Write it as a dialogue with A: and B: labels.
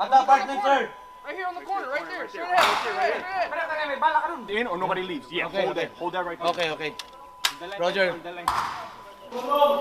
A: At the apartment, sir.
B: right here on the corner, right there. Straight ahead, straight ahead, straight ahead.
C: In or nobody leaves. Yeah,
A: Okay,
C: hold
A: okay.
C: it. Hold that right there.
A: Okay, okay. Roger.
D: Tulong, clear! Clear!